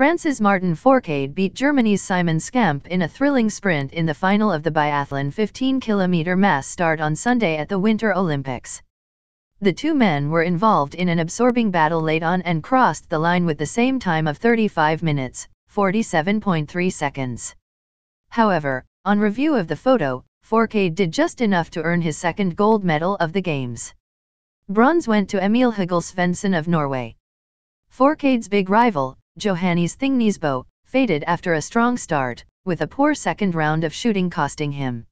France's Martin Fourcade beat Germany's Simon Schempp in a thrilling sprint in the final of the biathlon 15 km mass start on Sunday at the Winter Olympics. The two men were involved in an absorbing battle late on and crossed the line with the same time of 35 minutes, 47.3 seconds. However, on review of the photo, Fourcade did just enough to earn his second gold medal of the Games. Bronze went to Emil Hegle of Norway. Fourcade's big rival, Johannes Thingnes Boe, faded after a strong start, with a poor second round of shooting costing him.